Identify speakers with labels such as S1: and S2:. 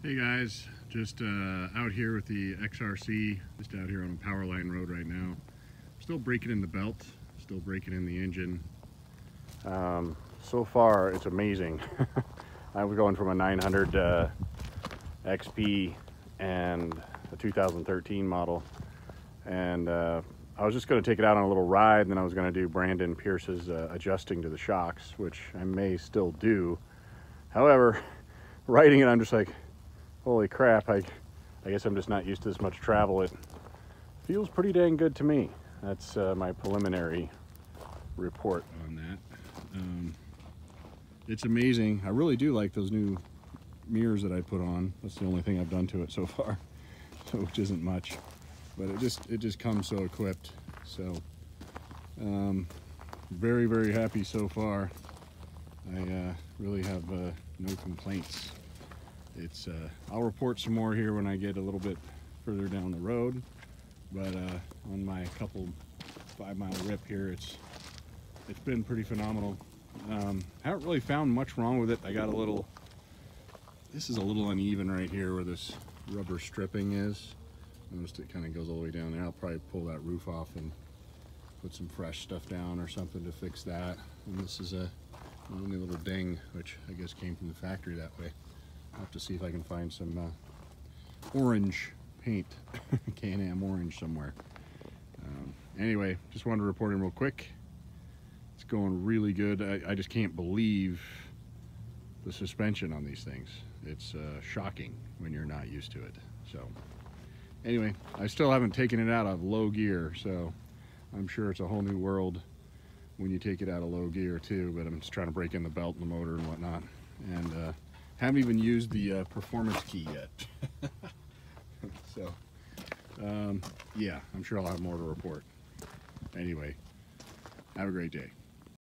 S1: Hey guys, just uh, out here with the XRC, just out here on a power line Road right now. Still breaking in the belt, still breaking in the engine. Um, so far, it's amazing. I was going from a 900 uh, XP and a 2013 model, and uh, I was just going to take it out on a little ride, and then I was going to do Brandon Pierce's uh, adjusting to the shocks, which I may still do. However, riding it, I'm just like, holy crap, I, I guess I'm just not used to this much travel. It feels pretty dang good to me. That's uh, my preliminary report on that. Um, it's amazing. I really do like those new mirrors that I put on. That's the only thing I've done to it so far, so, which isn't much. But it just it just comes so equipped. So um, very very happy so far. I uh, really have uh, no complaints. It's uh, I'll report some more here when I get a little bit further down the road. But uh, on my couple five mile rip here, it's it's been pretty phenomenal. Um, haven't really found much wrong with it. I got a little. This is a little uneven right here where this rubber stripping is. Noticed it kind of goes all the way down there. I'll probably pull that roof off and put some fresh stuff down or something to fix that. And this is a only little ding, which I guess came from the factory that way. Have to see if I can find some uh, orange paint, Can-Am orange somewhere. Um, anyway, just wanted to report in real quick. It's going really good. I, I, just can't believe the suspension on these things. It's uh, shocking when you're not used to it. So anyway, I still haven't taken it out of low gear, so I'm sure it's a whole new world when you take it out of low gear too, but I'm just trying to break in the belt and the motor and whatnot. And uh, haven't even used the uh, performance key yet. so, um, yeah, I'm sure I'll have more to report. Anyway, have a great day.